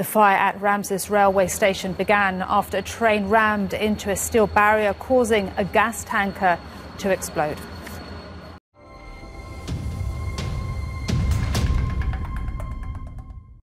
The fire at Ramses railway station began after a train rammed into a steel barrier, causing a gas tanker to explode.